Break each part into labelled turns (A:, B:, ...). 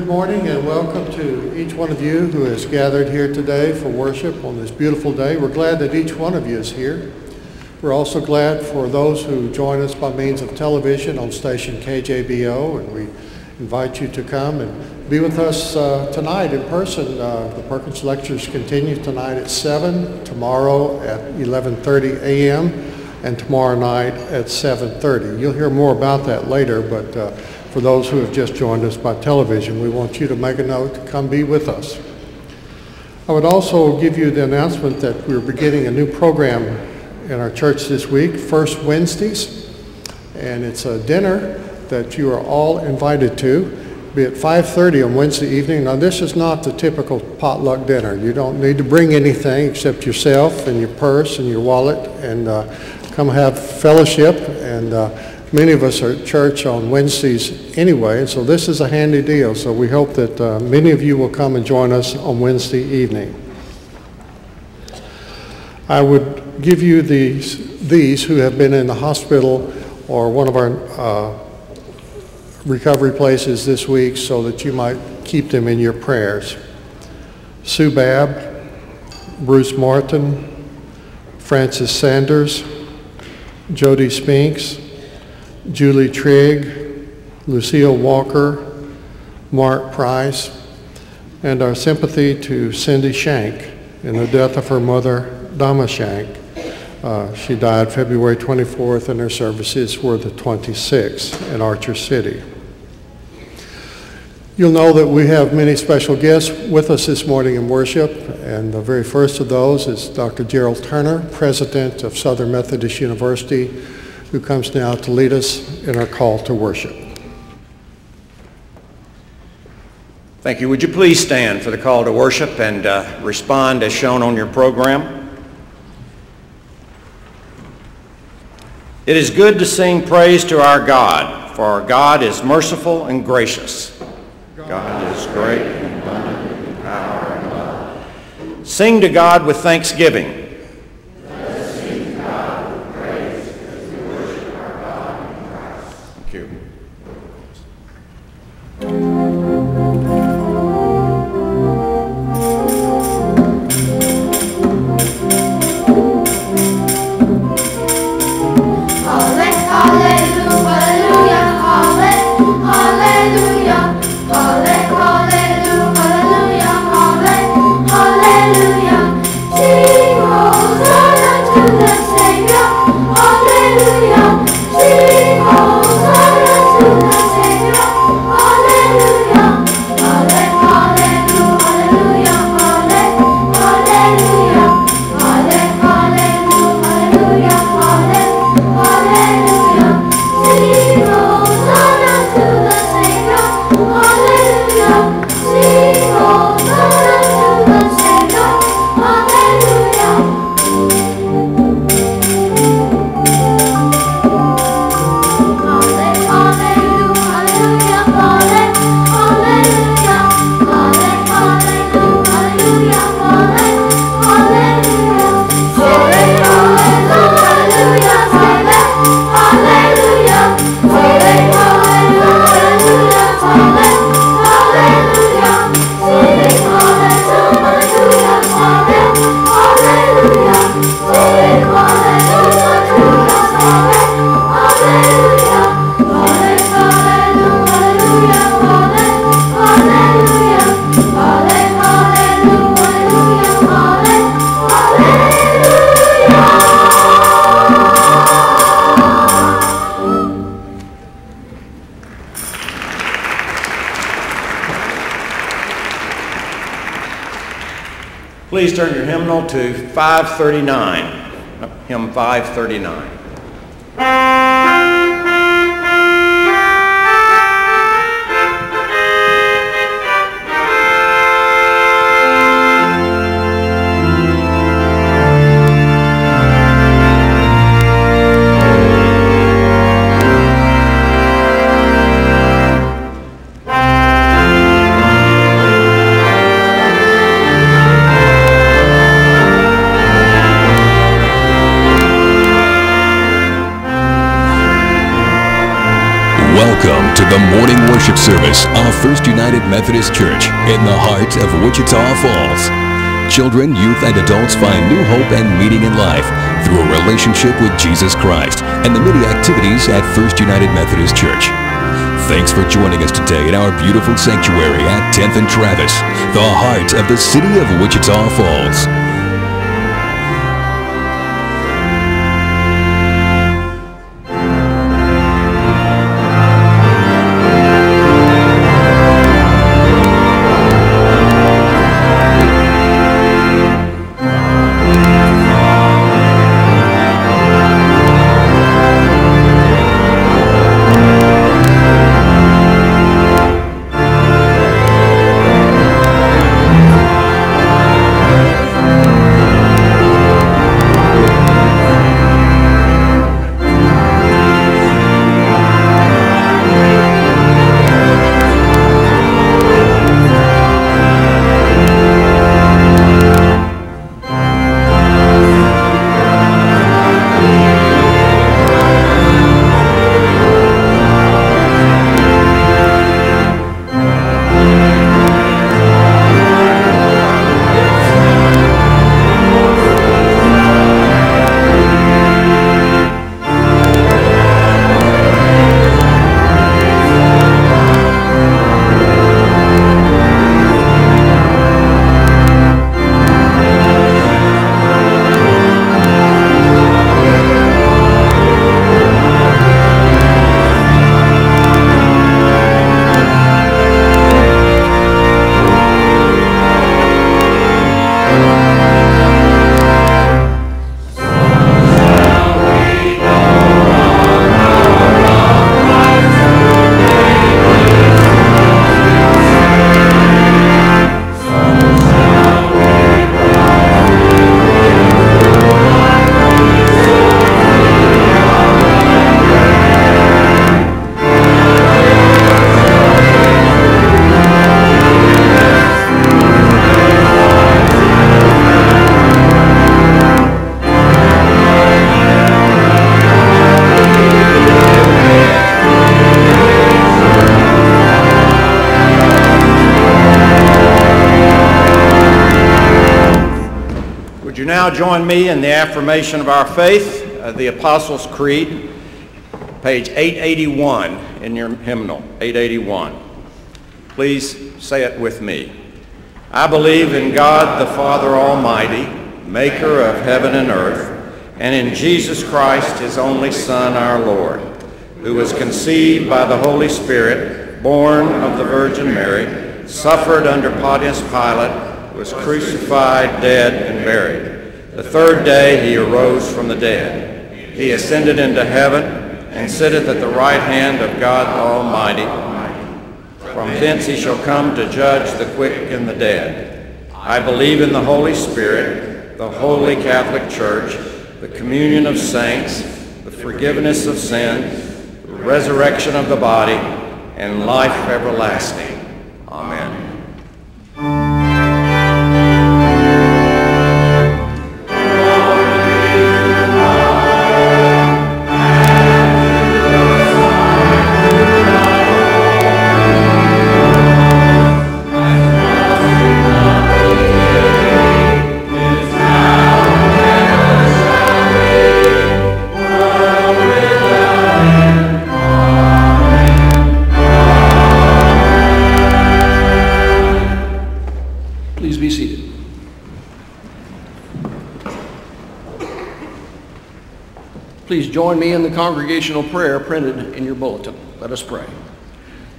A: Good morning and welcome to each one of you who has gathered here today for worship on this beautiful day. We're glad that each one of you is here. We're also glad for those who join us by means of television on station KJBO, and we invite you to come and be with us uh, tonight in person. Uh, the Perkins Lectures continue tonight at 7, tomorrow at 11.30 a.m., and tomorrow night at 7.30. You'll hear more about that later, but uh, for those who have just joined us by television, we want you to make a note to come be with us. I would also give you the announcement that we're beginning a new program in our church this week, First Wednesdays, and it's a dinner that you are all invited to. Be at 5.30 on Wednesday evening. Now this is not the typical potluck dinner. You don't need to bring anything except yourself and your purse and your wallet and uh, come have fellowship and uh, Many of us are at church on Wednesdays anyway, and so this is a handy deal. So we hope that uh, many of you will come and join us on Wednesday evening. I would give you these, these who have been in the hospital or one of our uh, recovery places this week so that you might keep them in your prayers. Sue Babb, Bruce Martin, Francis Sanders, Jody Spinks, Julie Trigg, Lucille Walker, Mark Price, and our sympathy to Cindy Shank in the death of her mother, Dama Shank. Uh, she died February 24th and her services were the 26th in Archer City. You'll know that we have many special guests with us this morning in worship, and the very first of those is Dr. Gerald Turner, President of Southern Methodist University, who comes now to lead us in our call to worship.
B: Thank you. Would you please stand for the call to worship and uh, respond as shown on your program? It is good to sing praise to our God, for our God is merciful and gracious. God is great and abundant in power and love. Sing to God with thanksgiving. Hymnal to 539, hymn 539.
C: Worship service of First United Methodist Church in the heart of Wichita Falls. Children, youth, and adults find new hope and meaning in life through a relationship with Jesus Christ and the many activities at First United Methodist Church. Thanks for joining us today in our beautiful sanctuary at 10th and Travis, the heart of the city of Wichita Falls.
D: Join me in the affirmation of our faith, uh, the Apostles' Creed, page 881 in your hymnal, 881. Please say it with me. I believe in God the Father Almighty, maker of heaven and earth, and in Jesus Christ, his only Son, our Lord, who was conceived by the Holy Spirit, born of the Virgin Mary, suffered under Pontius Pilate, was crucified, dead, and buried. Third day he arose from the dead. He ascended into heaven and sitteth at the right hand of God Almighty. From thence he shall come to judge the quick and the dead. I believe in the Holy Spirit, the holy Catholic Church, the communion of saints, the forgiveness of sins, the resurrection of the body, and life everlasting.
E: Join me in the congregational prayer printed in your bulletin. Let us pray.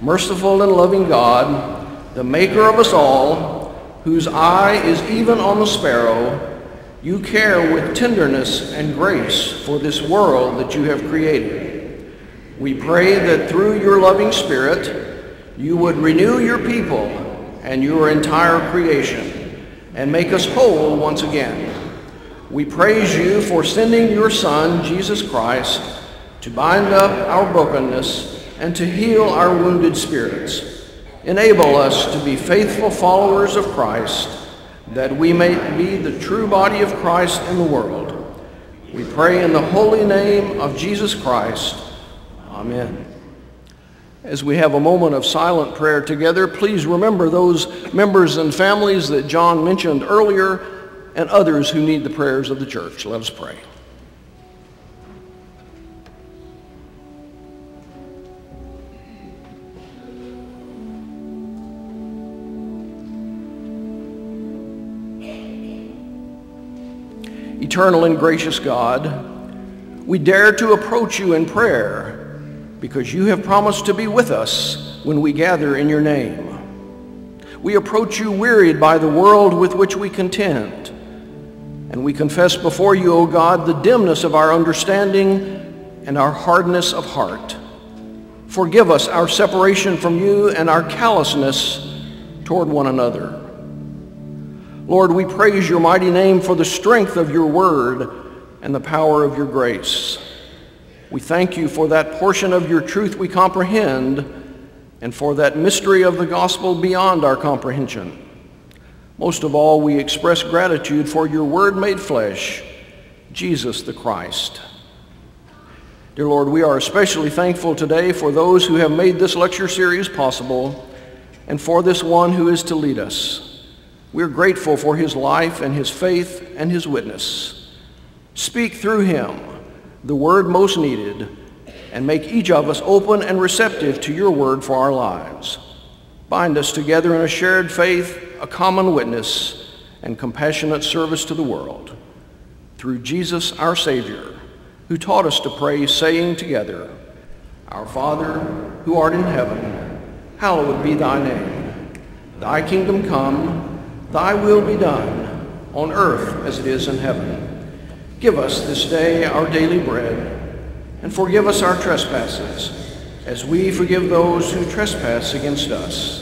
E: Merciful and loving God, the maker of us all, whose eye is even on the sparrow, you care with tenderness and grace for this world that you have created. We pray that through your loving spirit, you would renew your people and your entire creation and make us whole once again. We praise you for sending your Son, Jesus Christ, to bind up our brokenness and to heal our wounded spirits. Enable us to be faithful followers of Christ, that we may be the true body of Christ in the world. We pray in the holy name of Jesus Christ. Amen. As we have a moment of silent prayer together, please remember those members and families that John mentioned earlier and others who need the prayers of the church. Let us pray. Eternal and gracious God, we dare to approach you in prayer because you have promised to be with us when we gather in your name. We approach you wearied by the world with which we contend, and we confess before you, O God, the dimness of our understanding and our hardness of heart. Forgive us our separation from you and our callousness toward one another. Lord, we praise your mighty name for the strength of your word and the power of your grace. We thank you for that portion of your truth we comprehend and for that mystery of the gospel beyond our comprehension. Most of all, we express gratitude for your word made flesh, Jesus the Christ. Dear Lord, we are especially thankful today for those who have made this lecture series possible and for this one who is to lead us. We're grateful for his life and his faith and his witness. Speak through him the word most needed and make each of us open and receptive to your word for our lives. Bind us together in a shared faith, a common witness, and compassionate service to the world. Through Jesus our Savior, who taught us to pray, saying together, Our Father, who art in heaven, hallowed be thy name. Thy kingdom come, Thy will be done on earth as it is in heaven. Give us this day our daily bread, and forgive us our trespasses, as we forgive those who trespass against us.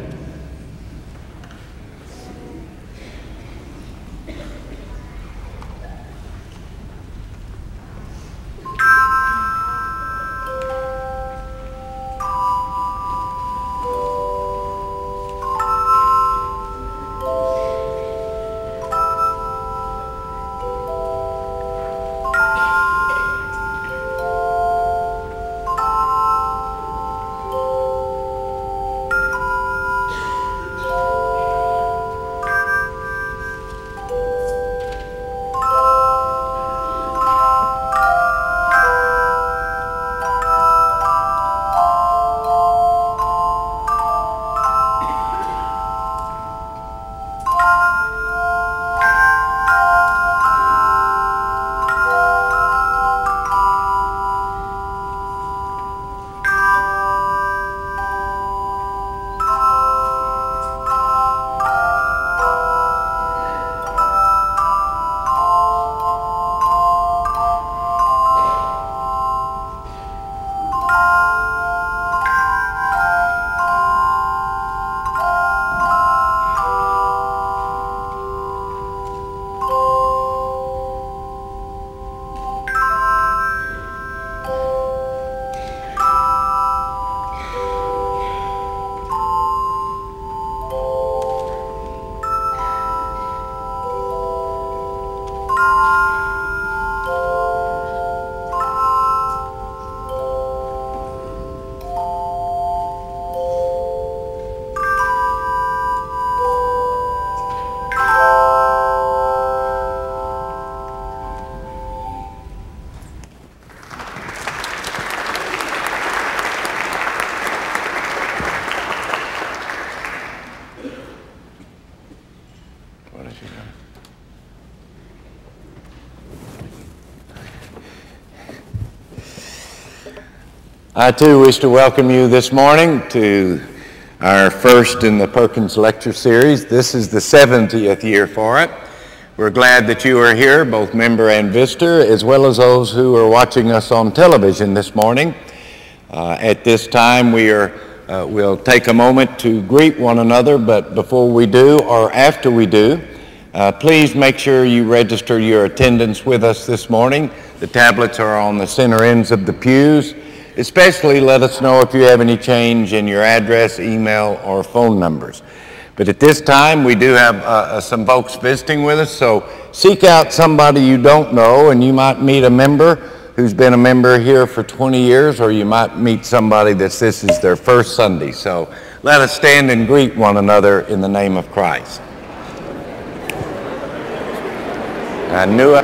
F: I too wish to welcome you this morning to our first in the Perkins Lecture Series. This is the 70th year for it. We're glad that you are here, both member and visitor, as well as those who are watching us on television this morning. Uh, at this time, we are, uh, we'll take a moment to greet one another, but before we do, or after we do, uh, please make sure you register your attendance with us this morning. The tablets are on the center ends of the pews. Especially let us know if you have any change in your address, email, or phone numbers. But at this time, we do have uh, uh, some folks visiting with us, so seek out somebody you don't know, and you might meet a member who's been a member here for 20 years, or you might meet somebody that this is their first Sunday. So let us stand and greet one another in the name of Christ. I knew I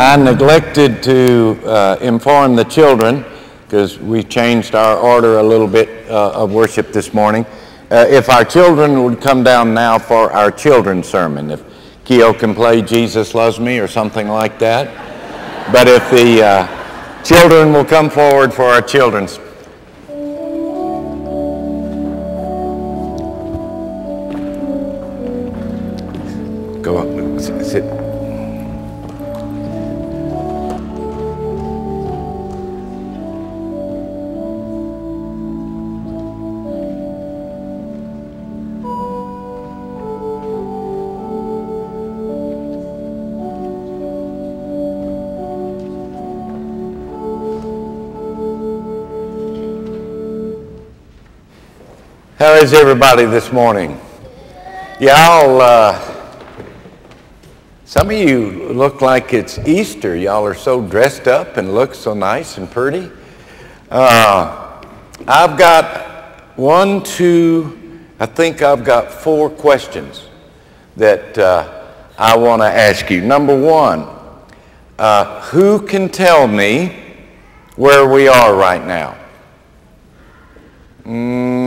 F: I neglected to uh, inform the children, because we changed our order a little bit uh, of worship this morning, uh, if our children would come down now for our children's sermon. If Keo can play Jesus Loves Me or something like that. But if the uh, children will come forward for our children's How is everybody this morning? Y'all, uh, some of you look like it's Easter. Y'all are so dressed up and look so nice and pretty. Uh, I've got one, two, I think I've got four questions that uh, I want to ask you. Number one, uh, who can tell me where we are right now? Mm,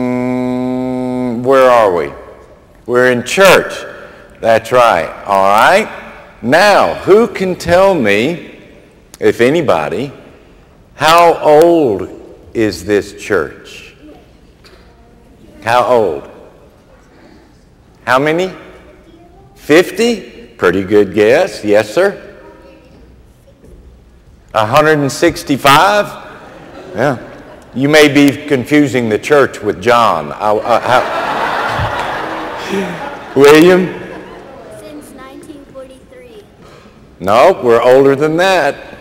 F: where are we? We're in church. That's right. All right. Now, who can tell me, if anybody, how old is this church? How old? How many? 50? Pretty good guess. Yes, sir. 165? Yeah. You may be confusing the church with John. I, I, how- William?
G: Since 1943.
F: No, we're older than that.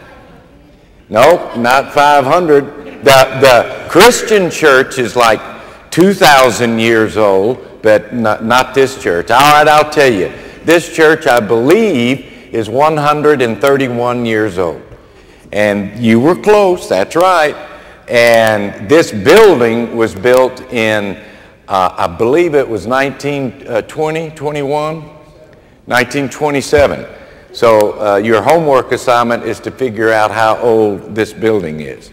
F: Nope, not 500. The, the Christian church is like 2,000 years old, but not, not this church. All right, I'll tell you. This church, I believe, is 131 years old. And you were close, that's right. And this building was built in, uh, I believe it was 1920, 21, 1927. So uh, your homework assignment is to figure out how old this building is.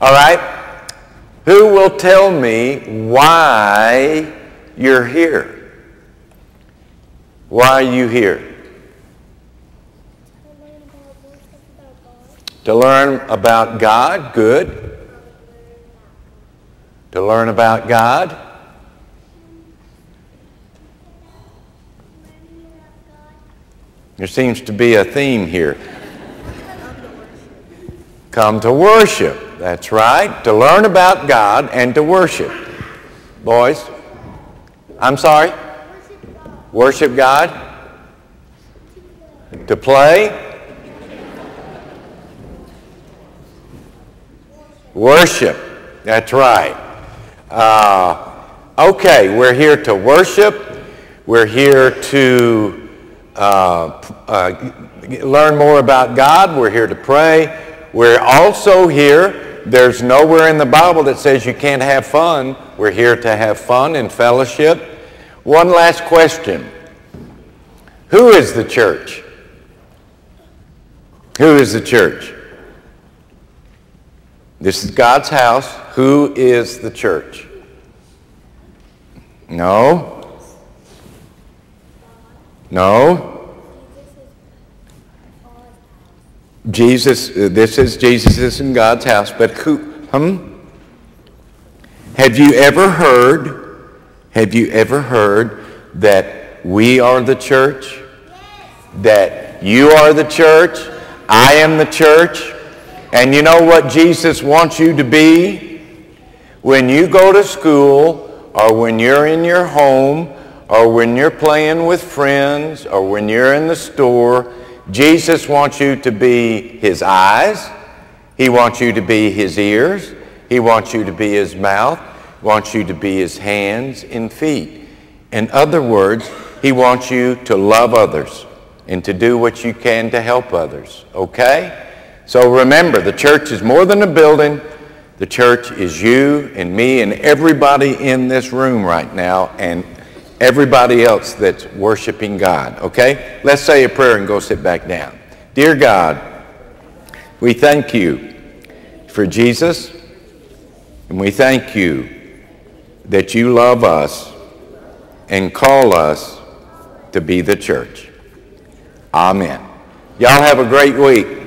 F: All right? Who will tell me why you're here? Why are you here? To learn about God, good. To learn about God. There seems to be a theme here. Come to worship. That's right. To learn about God and to worship. Boys, I'm sorry? Worship God? To play? Worship. That's right. Uh, okay, we're here to worship. We're here to uh, uh, learn more about God. We're here to pray. We're also here. There's nowhere in the Bible that says you can't have fun. We're here to have fun and fellowship. One last question Who is the church? Who is the church? This is God's house. Who is the church? No. No. Jesus, uh, this is Jesus is in God's house, but who, hmm? Have you ever heard, have you ever heard that we are the church? That you are the church? I am the church? And you know what Jesus wants you to be? When you go to school, or when you're in your home, or when you're playing with friends, or when you're in the store, Jesus wants you to be his eyes. He wants you to be his ears. He wants you to be his mouth. He wants you to be his hands and feet. In other words, he wants you to love others and to do what you can to help others. Okay? So remember, the church is more than a building. The church is you and me and everybody in this room right now and everybody else that's worshiping God. Okay? Let's say a prayer and go sit back down. Dear God, we thank you for Jesus and we thank you that you love us and call us to be the church. Amen. Y'all have a great week.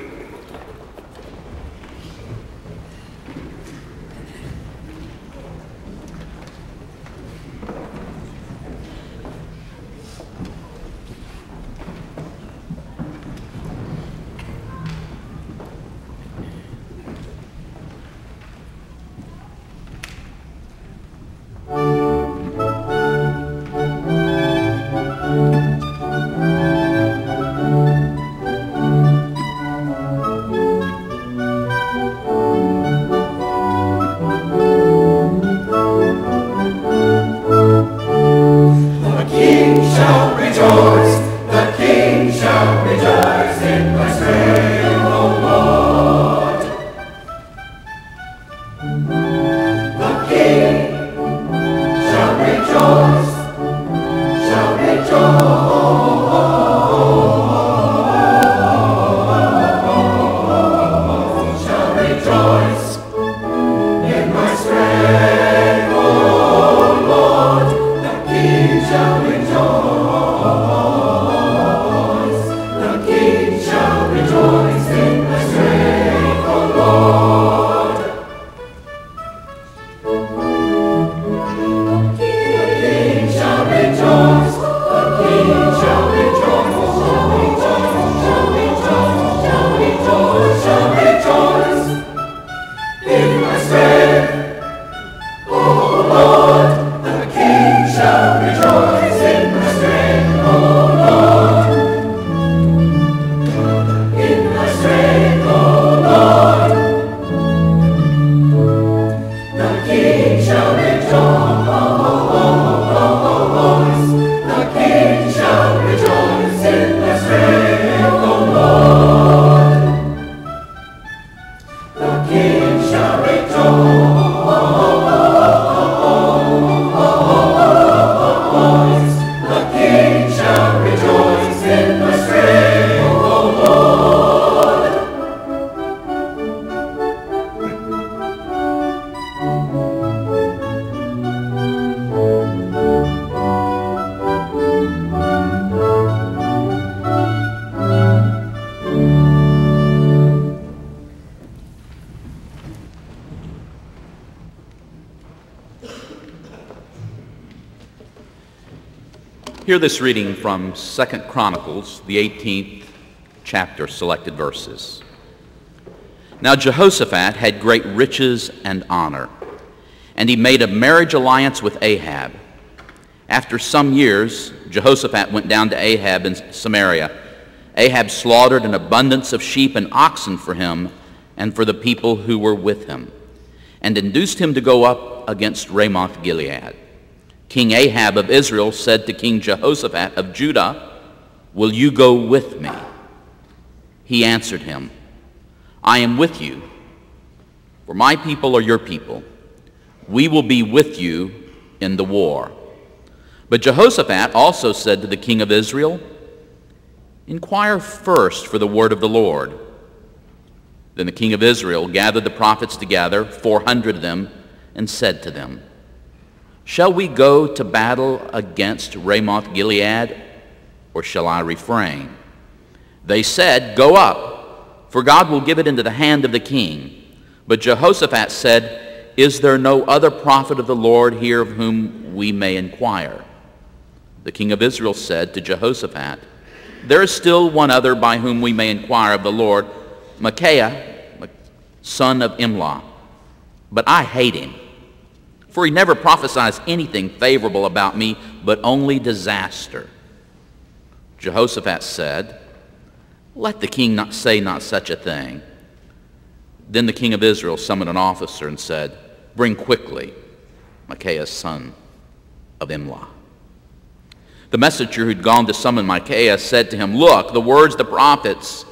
H: Hear this reading from Second Chronicles, the 18th chapter, selected verses. Now Jehoshaphat had great riches and honor, and he made a marriage alliance with Ahab. After some years, Jehoshaphat went down to Ahab in Samaria. Ahab slaughtered an abundance of sheep and oxen for him and for the people who were with him, and induced him to go up against Ramoth Gilead. King Ahab of Israel said to King Jehoshaphat of Judah, Will you go with me? He answered him, I am with you, for my people are your people. We will be with you in the war. But Jehoshaphat also said to the king of Israel, Inquire first for the word of the Lord. Then the king of Israel gathered the prophets together, 400 of them, and said to them, Shall we go to battle against Ramoth Gilead, or shall I refrain? They said, Go up, for God will give it into the hand of the king. But Jehoshaphat said, Is there no other prophet of the Lord here of whom we may inquire? The king of Israel said to Jehoshaphat, There is still one other by whom we may inquire of the Lord, Micaiah, son of Imlah. But I hate him, for he never prophesies anything favorable about me, but only disaster. Jehoshaphat said, Let the king not say not such a thing. Then the king of Israel summoned an officer and said, Bring quickly Micaiah's son of Imlah. The messenger who'd gone to summon Micaiah said to him, Look, the words the prophets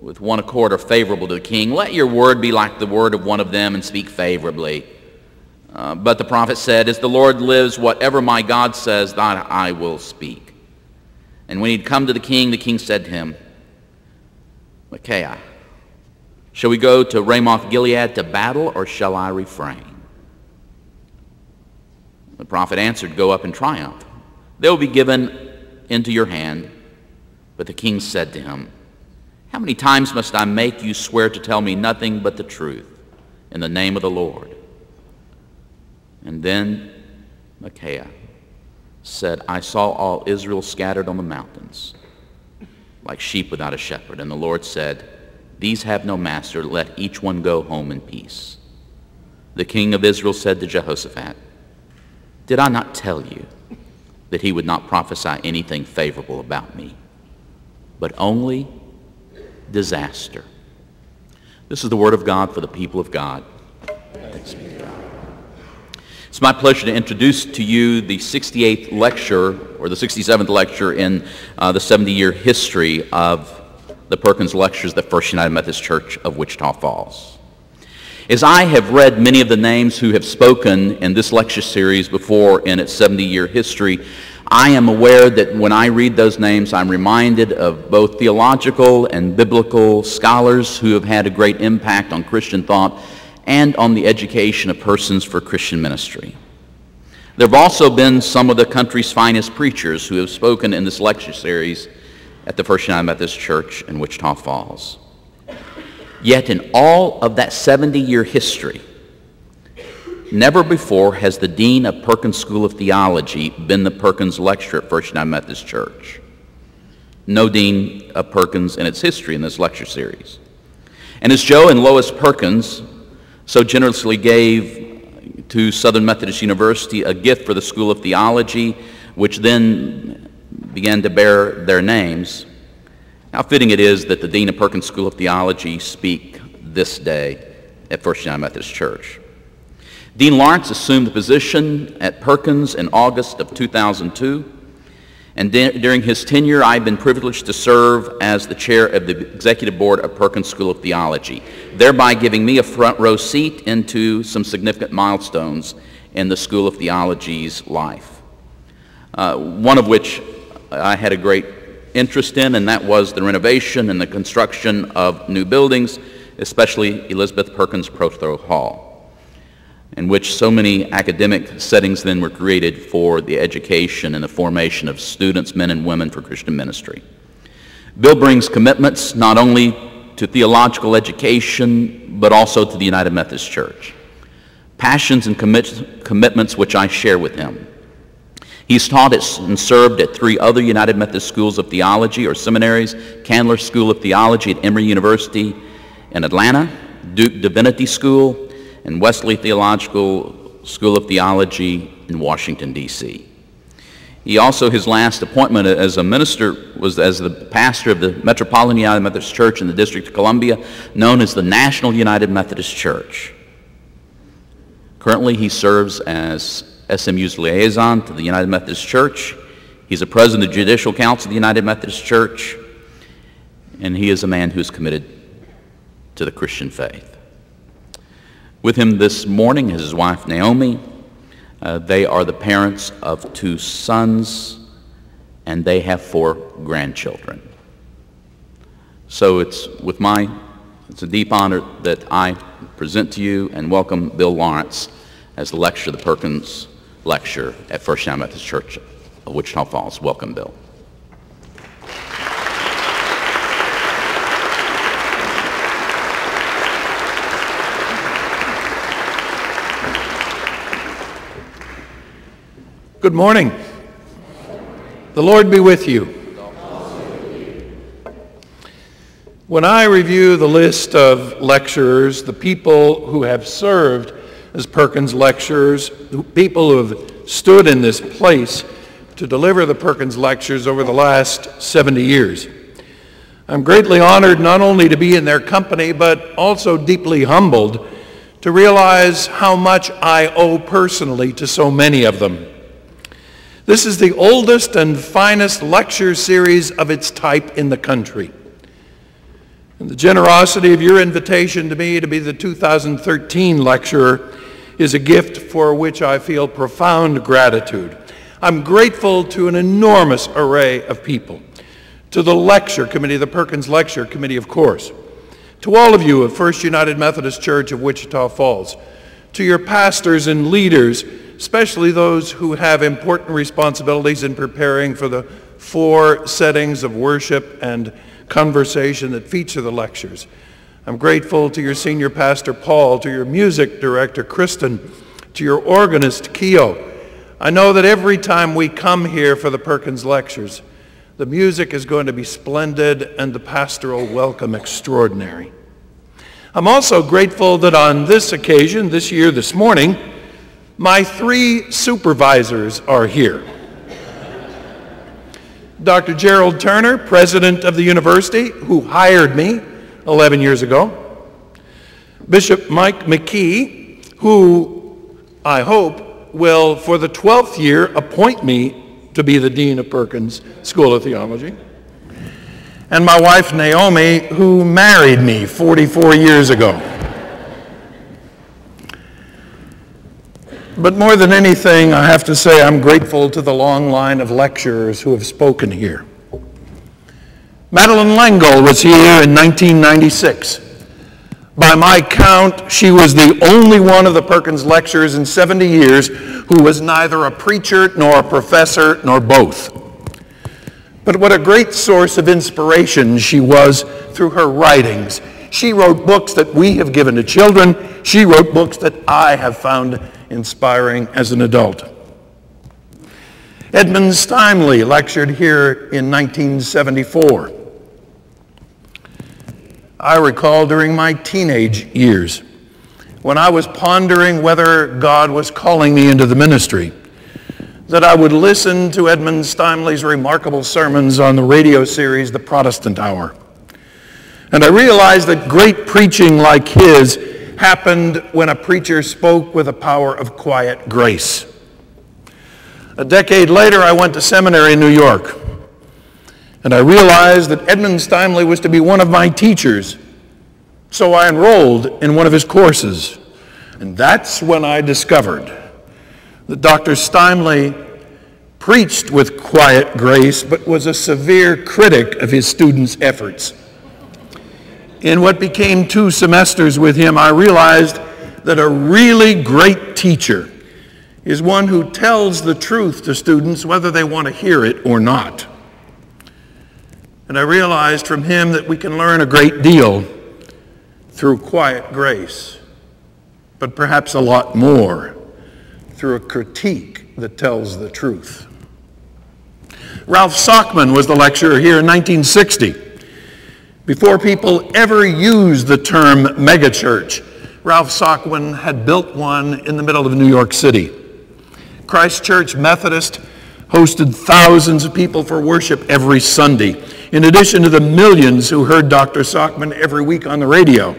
H: with one accord are favorable to the king. Let your word be like the word of one of them and speak favorably. Uh, but the prophet said, As the Lord lives, whatever my God says, that I will speak. And when he'd come to the king, the king said to him, Micaiah, shall we go to Ramoth Gilead to battle, or shall I refrain? The prophet answered, Go up in triumph. They will be given into your hand. But the king said to him, How many times must I make you swear to tell me nothing but the truth in the name of the Lord? And then Micaiah said, I saw all Israel scattered on the mountains, like sheep without a shepherd. And the Lord said, These have no master, let each one go home in peace. The king of Israel said to Jehoshaphat, Did I not tell you? that he would not prophesy anything favorable about me, but only disaster. This is the word of God for the people of God. Thanks be to God. It's my pleasure to introduce to you the 68th lecture, or the 67th lecture in uh, the 70-year history of the Perkins Lectures at First United Methodist Church of Wichita Falls. As I have read many of the names who have spoken in this lecture series before in its 70-year history, I am aware that when I read those names, I'm reminded of both theological and biblical scholars who have had a great impact on Christian thought and on the education of persons for Christian ministry. There have also been some of the country's finest preachers who have spoken in this lecture series at the First United Methodist Church in Wichita Falls. Yet in all of that 70-year history, never before has the dean of Perkins School of Theology been the Perkins lecturer at First United Methodist Church. No dean of Perkins in its history in this lecture series. And as Joe and Lois Perkins so generously gave to Southern Methodist University a gift for the School of Theology, which then began to bear their names, how fitting it is that the Dean of Perkins School of Theology speak this day at First United Methodist Church. Dean Lawrence assumed the position at Perkins in August of 2002, and de- during his tenure, I've been privileged to serve as the chair of the Executive Board of Perkins School of Theology, thereby giving me a front row seat into some significant milestones in the School of Theology's life. Uh, one of which I had a great interest in, and that was the renovation and the construction of new buildings, especially Elizabeth Perkins Prothro Hall, in which so many academic settings then were created for the education and the formation of students, men and women for Christian ministry. Bill brings commitments not only to theological education, but also to the United Methodist Church. Passions and commit- commitments which I share with him. He's taught and served at three other United Methodist schools of theology or seminaries, Candler School of Theology at Emory University in Atlanta, Duke Divinity School, and Wesley Theological School of Theology in Washington, D.C. He also, his last appointment as a minister was as the pastor of the Metropolitan United Methodist Church in the District of Columbia, known as the National United Methodist Church. Currently, he serves as SMU's liaison to the United Methodist Church. He's a president of the Judicial Council of the United Methodist Church, and he is a man who's committed to the Christian faith. With him this morning is his wife Naomi. Uh, they are the parents of two sons, and they have four grandchildren. So it's with my It's a deep honor that I present to you and welcome Bill Lawrence as the lecturer the Perkins Lecture at First Methodist Church of Wichita Falls. Welcome, Bill.
I: Good morning. The Lord be with you. When I review the list of lecturers, the people who have served as Perkins lecturers, the people who have stood in this place to deliver the Perkins lectures over the last 70 years, I'm greatly honored not only to be in their company, but also deeply humbled to realize how much I owe personally to so many of them. This is the oldest and finest lecture series of its type in the country. And the generosity of your invitation to me to be the 2013 lecturer is a gift for which I feel profound gratitude. I'm grateful to an enormous array of people, to the lecture committee, the Perkins Lecture Committee, of course, to all of you of First United Methodist Church of Wichita Falls, to your pastors and leaders, especially those who have important responsibilities in preparing for the four settings of worship and conversation that feature the lectures. I'm grateful to your senior pastor, Paul, to your music director, Kristen, to your organist, Keo. I know that every time we come here for the Perkins lectures, the music is going to be splendid and the pastoral welcome extraordinary. I'm also grateful that on this occasion, this year, this morning, my three supervisors are here. Dr. Gerald Turner, president of the university, who hired me 11 years ago. Bishop Mike McKee, who I hope will, for the 12th year, appoint me to be the dean of Perkins School of Theology. And my wife Naomi, who married me 44 years ago. But more than anything, I have to say I'm grateful to the long line of lecturers who have spoken here. Madeleine L'Engle was here in 1996. By my count, she was the only one of the Perkins lecturers in 70 years who was neither a preacher nor a professor nor both. But what a great source of inspiration she was through her writings. She wrote books that we have given to children. She wrote books that I have found inspiring as an adult. Edmund Steimle lectured here in 1974. I recall during my teenage years when I was pondering whether God was calling me into the ministry that I would listen to Edmund Steimle's remarkable sermons on the radio series The Protestant Hour. And I realized that great preaching like his happened when a preacher spoke with a power of quiet grace. A decade later, I went to seminary in New York, and I realized that Edmund Steimle was to be one of my teachers. So I enrolled in one of his courses, and that's when I discovered that Dr. Steimle preached with quiet grace, but was a severe critic of his students' efforts. In what became two semesters with him, I realized that a really great teacher is one who tells the truth to students whether they want to hear it or not. And I realized from him that we can learn a great deal through quiet grace, but perhaps a lot more through a critique that tells the truth. Ralph Sockman was the lecturer here in 1960. Before people ever used the term megachurch, Ralph Sockman had built one in the middle of New York City. Christ Church Methodist hosted thousands of people for worship every Sunday, in addition to the millions who heard Dr. Sockman every week on the radio.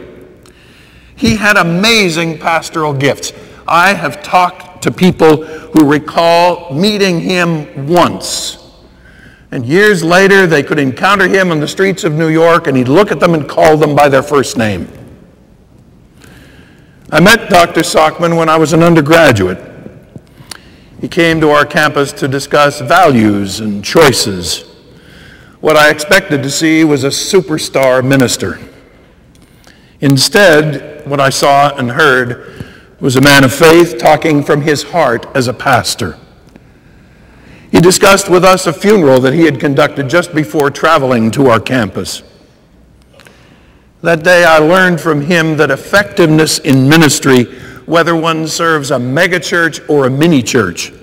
I: He had amazing pastoral gifts. I have talked to people who recall meeting him once and years later, they could encounter him on the streets of New York, and he'd look at them and call them by their first name. I met Dr. Sockman when I was an undergraduate. He came to our campus to discuss values and choices. What I expected to see was a superstar minister. Instead, what I saw and heard was a man of faith talking from his heart as a pastor. He discussed with us a funeral that he had conducted just before traveling to our campus. That day I learned from him that effectiveness in ministry, whether one serves a megachurch or a mini church,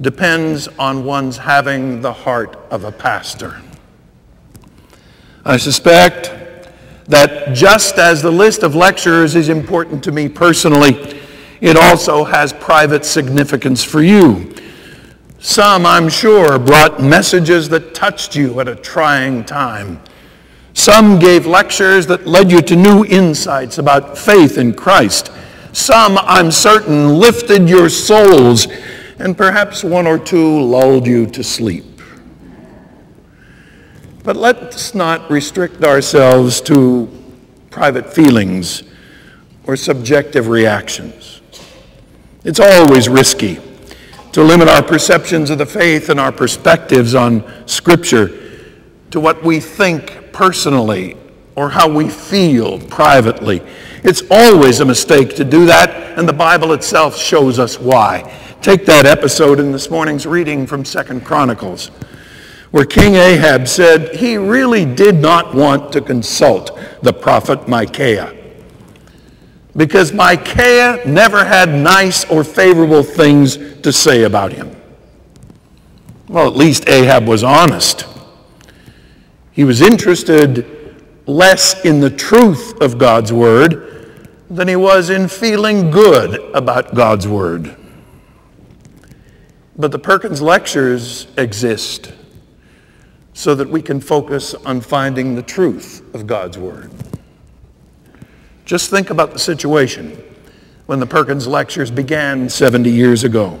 I: depends on one's having the heart of a pastor. I suspect that just as the list of lecturers is important to me personally, it also has private significance for you. Some, I'm sure, brought messages that touched you at a trying time. Some gave lectures that led you to new insights about faith in Christ. Some, I'm certain, lifted your souls, and perhaps one or two lulled you to sleep. But let's not restrict ourselves to private feelings or subjective reactions. It's always risky to limit our perceptions of the faith and our perspectives on Scripture to what we think personally or how we feel privately. It's always a mistake to do that, and the Bible itself shows us why. Take that episode in this morning's reading from Second Chronicles where King Ahab said he really did not want to consult the prophet Micaiah. Because Micaiah never had nice or favorable things to say about him. Well, at least Ahab was honest. He was interested less in the truth of God's word than he was in feeling good about God's word. But the Perkins lectures exist so that we can focus on finding the truth of God's Word. Just think about the situation when the Perkins Lectures began 70 years ago.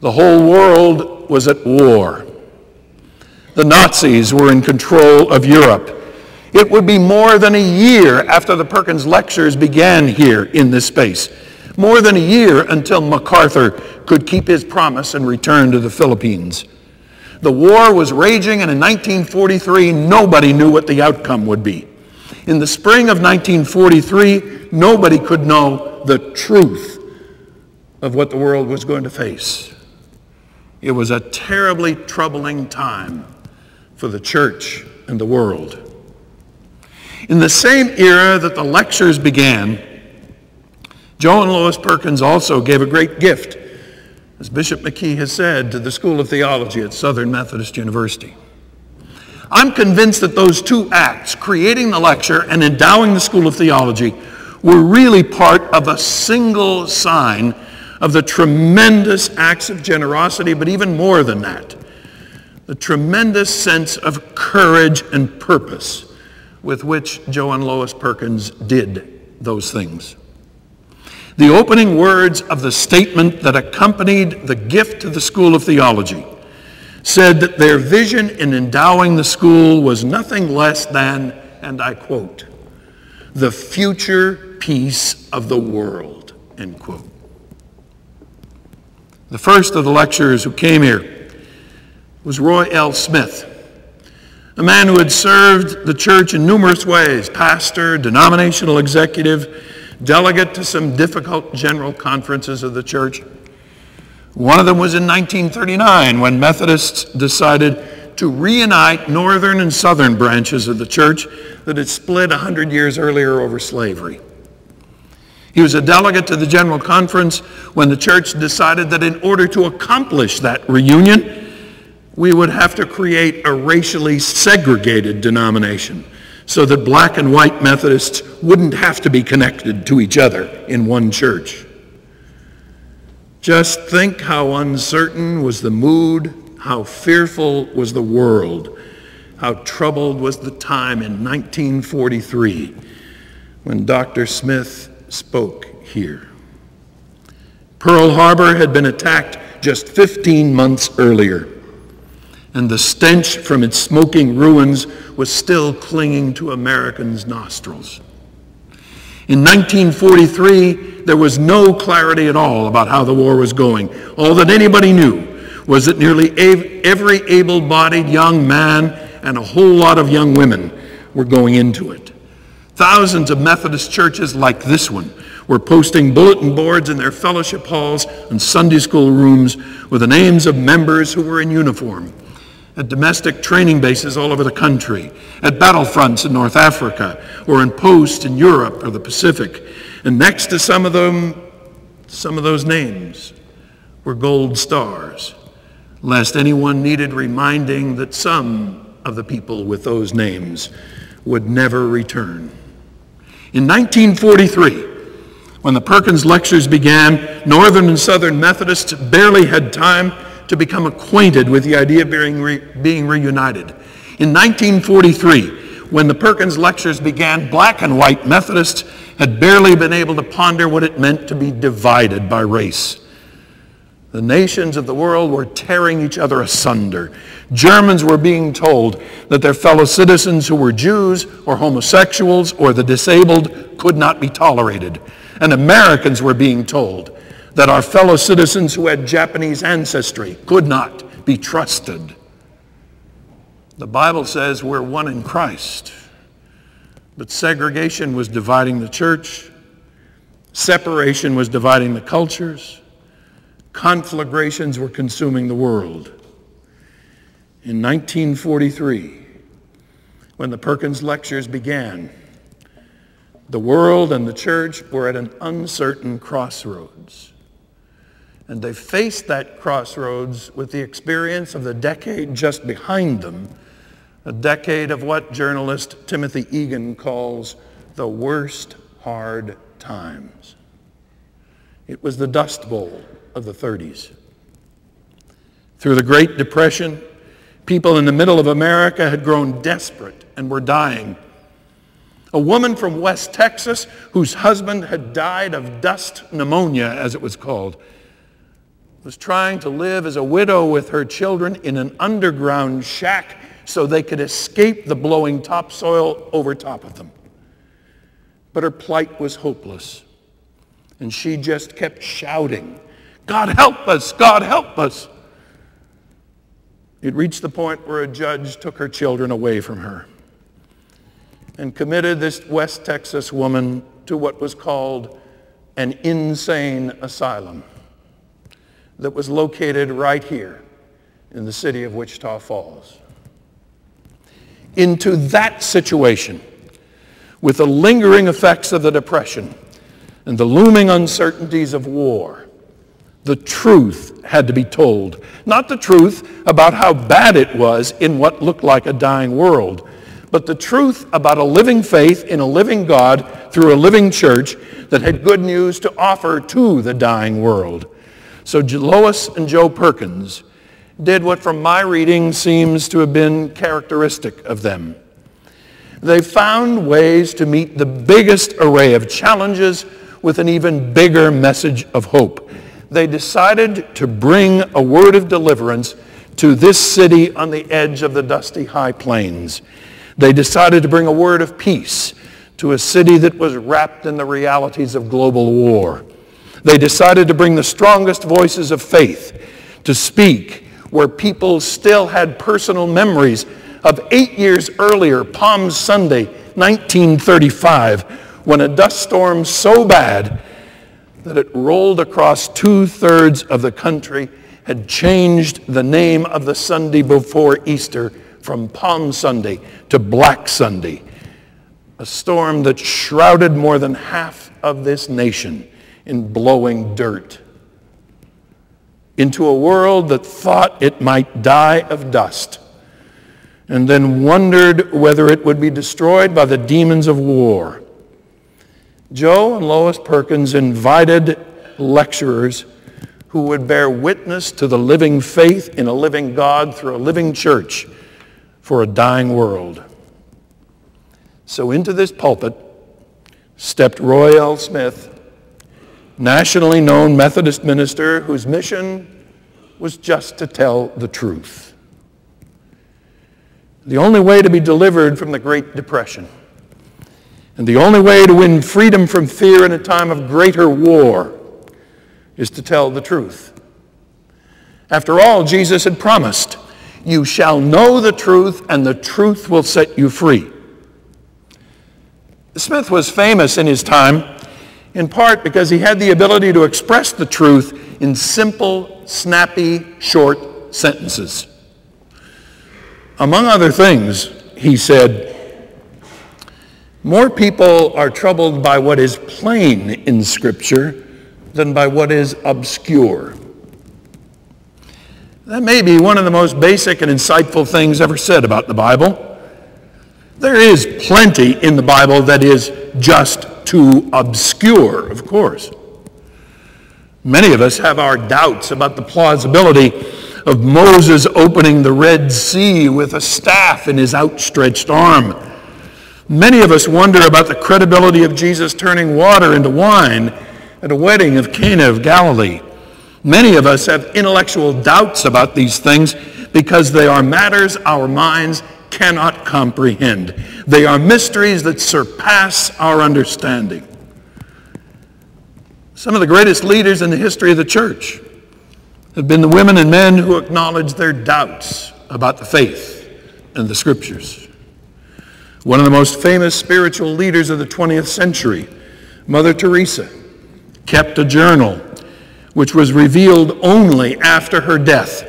I: The whole world was at war. The Nazis were in control of Europe. It would be more than a year after the Perkins Lectures began here in this space. More than a year until MacArthur could keep his promise and return to the Philippines. The war was raging, and in 1943, nobody knew what the outcome would be. In the spring of 1943, nobody could know the truth of what the world was going to face. It was a terribly troubling time for the church and the world. In the same era that the lectures began, Joe and Lois Perkins also gave a great gift as Bishop McKee has said, to the School of Theology at Southern Methodist University. I'm convinced that those two acts, creating the lecture and endowing the School of Theology, were really part of a single sign of the tremendous acts of generosity, but even more than that, the tremendous sense of courage and purpose with which Joe and Lois Perkins did those things. The opening words of the statement that accompanied the gift to the School of Theology said that their vision in endowing the school was nothing less than, and I quote, the future peace of the world, end quote. The first of the lecturers who came here was Roy L. Smith, a man who had served the church in numerous ways pastor, denominational executive, delegate to some difficult general conferences of the church. One of them was in 1939 when Methodists decided to reunite northern and southern branches of the church that had split 100 years earlier over slavery. He was a delegate to the General Conference when the church decided that in order to accomplish that reunion, we would have to create a racially segregated denomination so that black and white Methodists wouldn't have to be connected to each other in one church. Just think how uncertain was the mood, how fearful was the world, how troubled was the time in 1943 when Dr. Smith spoke here. Pearl Harbor had been attacked just 15 months earlier and the stench from its smoking ruins was still clinging to Americans' nostrils. In 1943, there was no clarity at all about how the war was going. All that anybody knew was that nearly every able bodied young man and a whole lot of young women were going into it. Thousands of Methodist churches like this one were posting bulletin boards in their fellowship halls and Sunday school rooms with the names of members who were in uniform at domestic training bases all over the country, at battlefronts in North Africa, or in posts in Europe or the Pacific. And next to some of them, some of those names were gold stars, lest anyone needed reminding that some of the people with those names would never return. In 1943, when the Perkins lectures began, Northern and Southern Methodists barely had time to become acquainted with the idea of being, re- being reunited. In 1943, when the Perkins lectures began, black and white Methodists had barely been able to ponder what it meant to be divided by race. The nations of the world were tearing each other asunder. Germans were being told that their fellow citizens who were Jews or homosexuals or the disabled could not be tolerated. And Americans were being told that our fellow citizens who had Japanese ancestry could not be trusted. The Bible says we're one in Christ, but segregation was dividing the church, separation was dividing the cultures, conflagrations were consuming the world. In 1943, when the Perkins Lectures began, the world and the church were at an uncertain crossroads. And they faced that crossroads with the experience of the decade just behind them, a decade of what journalist Timothy Egan calls the worst hard times. It was the Dust Bowl of the 30s. Through the Great Depression, people in the middle of America had grown desperate and were dying. A woman from West Texas whose husband had died of dust pneumonia, as it was called, was trying to live as a widow with her children in an underground shack so they could escape the blowing topsoil over top of them. But her plight was hopeless. And she just kept shouting, God help us, God help us. It reached the point where a judge took her children away from her and committed this West Texas woman to what was called an insane asylum that was located right here in the city of Wichita Falls. Into that situation, with the lingering effects of the Depression and the looming uncertainties of war, the truth had to be told. Not the truth about how bad it was in what looked like a dying world, but the truth about a living faith in a living God through a living church that had good news to offer to the dying world. So Lois and Joe Perkins did what from my reading seems to have been characteristic of them. They found ways to meet the biggest array of challenges with an even bigger message of hope. They decided to bring a word of deliverance to this city on the edge of the dusty high plains. They decided to bring a word of peace to a city that was wrapped in the realities of global war. They decided to bring the strongest voices of faith to speak where people still had personal memories of eight years earlier, Palm Sunday, 1935, when a dust storm so bad that it rolled across two-thirds of the country had changed the name of the Sunday before Easter from Palm Sunday to Black Sunday. A storm that shrouded more than half of this nation in blowing dirt into a world that thought it might die of dust and then wondered whether it would be destroyed by the demons of war. Joe and Lois Perkins invited lecturers who would bear witness to the living faith in a living God through a living church for a dying world. So into this pulpit stepped Roy L. Smith, nationally known Methodist minister whose mission was just to tell the truth. The only way to be delivered from the Great Depression and the only way to win freedom from fear in a time of greater war is to tell the truth. After all, Jesus had promised, You shall know the truth, and the truth will set you free. Smith was famous in his time in part because he had the ability to express the truth in simple, snappy, short sentences. Among other things, he said, more people are troubled by what is plain in Scripture than by what is obscure. That may be one of the most basic and insightful things ever said about the Bible. There is plenty in the Bible that is just too obscure, of course. Many of us have our doubts about the plausibility of Moses opening the Red Sea with a staff in his outstretched arm. Many of us wonder about the credibility of Jesus turning water into wine at a wedding of Cana of Galilee. Many of us have intellectual doubts about these things because they are matters our minds cannot comprehend. They are mysteries that surpass our understanding. Some of the greatest leaders in the history of the church have been the women and men who acknowledge their doubts about the faith and the scriptures. One of the most famous spiritual leaders of the 20th century, Mother Teresa, kept a journal which was revealed only after her death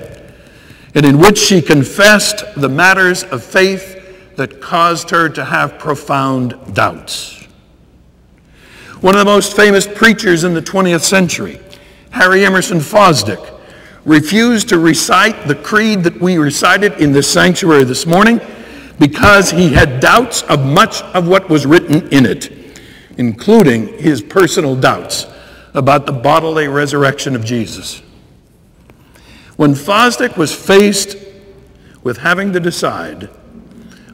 I: and in which she confessed the matters of faith that caused her to have profound doubts. One of the most famous preachers in the 20th century, Harry Emerson Fosdick, refused to recite the creed that we recited in this sanctuary this morning because he had doubts of much of what was written in it, including his personal doubts about the bodily resurrection of Jesus. When Fosdick was faced with having to decide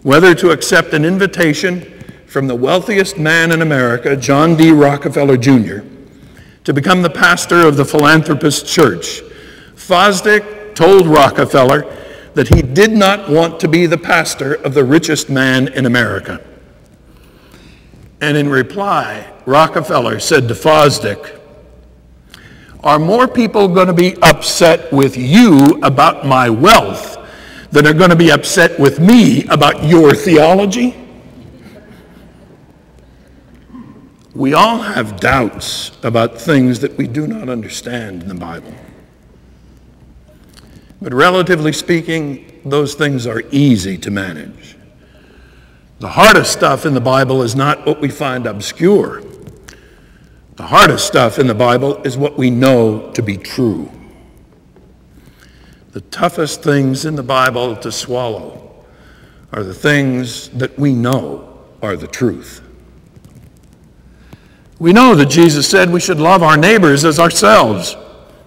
I: whether to accept an invitation from the wealthiest man in America, John D. Rockefeller Jr., to become the pastor of the Philanthropist Church, Fosdick told Rockefeller that he did not want to be the pastor of the richest man in America. And in reply, Rockefeller said to Fosdick, are more people going to be upset with you about my wealth than are going to be upset with me about your theology? We all have doubts about things that we do not understand in the Bible. But relatively speaking, those things are easy to manage. The hardest stuff in the Bible is not what we find obscure the hardest stuff in the Bible is what we know to be true. The toughest things in the Bible to swallow are the things that we know are the truth. We know that Jesus said we should love our neighbors as ourselves.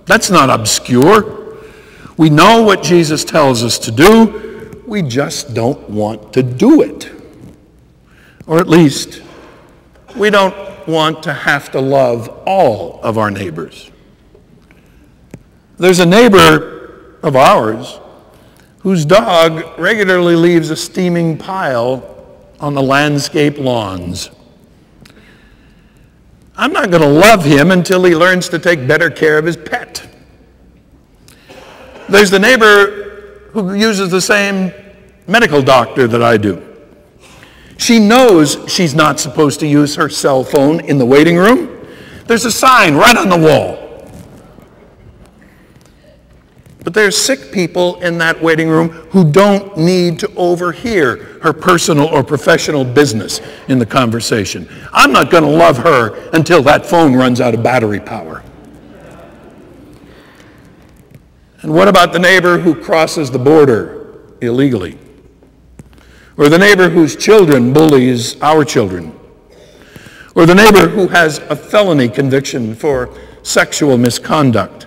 I: That's not obscure. We know what Jesus tells us to do, we just don't want to do it. Or at least, we don't want to have to love all of our neighbors. There's a neighbor of ours whose dog regularly leaves a steaming pile on the landscape lawns. I'm not going to love him until he learns to take better care of his pet. There's the neighbor who uses the same medical doctor that I do. She knows she's not supposed to use her cell phone in the waiting room. There's a sign right on the wall. But there's sick people in that waiting room who don't need to overhear her personal or professional business in the conversation. I'm not going to love her until that phone runs out of battery power. And what about the neighbor who crosses the border illegally? Or the neighbor whose children bullies our children, or the neighbor who has a felony conviction for sexual misconduct.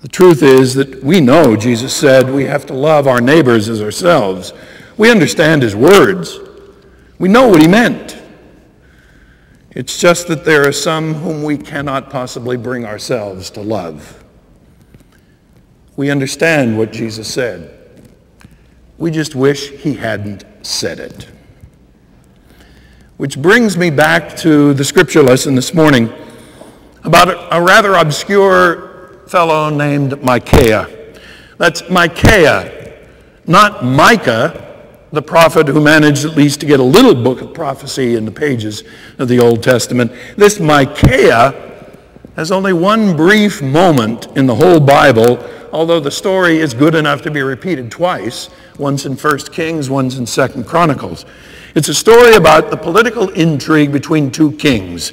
I: The truth is that we know Jesus said we have to love our neighbors as ourselves. We understand his words. We know what he meant. It's just that there are some whom we cannot possibly bring ourselves to love. We understand what Jesus said. We just wish he hadn't said it. Which brings me back to the scripture lesson this morning about a rather obscure fellow named Micaiah. That's Micaiah, not Micah, the prophet who managed at least to get a little book of prophecy in the pages of the Old Testament. This Micaiah has only one brief moment in the whole Bible, although the story is good enough to be repeated twice, once in 1 Kings, once in 2 Chronicles. It's a story about the political intrigue between two kings,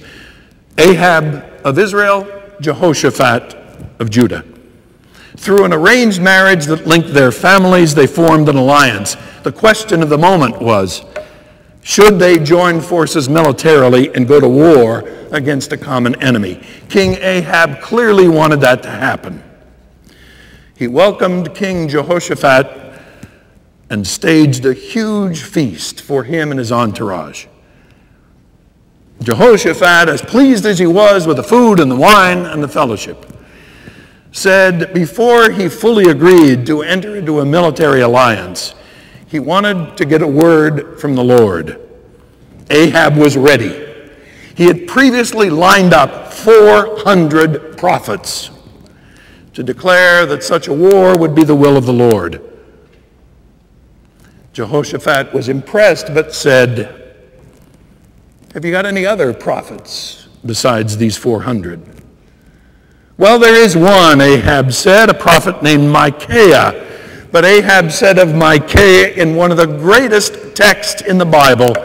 I: Ahab of Israel, Jehoshaphat of Judah. Through an arranged marriage that linked their families, they formed an alliance. The question of the moment was should they join forces militarily and go to war against a common enemy? King Ahab clearly wanted that to happen. He welcomed King Jehoshaphat and staged a huge feast for him and his entourage. Jehoshaphat, as pleased as he was with the food and the wine and the fellowship, said before he fully agreed to enter into a military alliance, he wanted to get a word from the Lord. Ahab was ready. He had previously lined up 400 prophets to declare that such a war would be the will of the Lord. Jehoshaphat was impressed but said, Have you got any other prophets besides these 400? Well, there is one, Ahab said, a prophet named Micaiah. But Ahab said of Micaiah in one of the greatest texts in the Bible,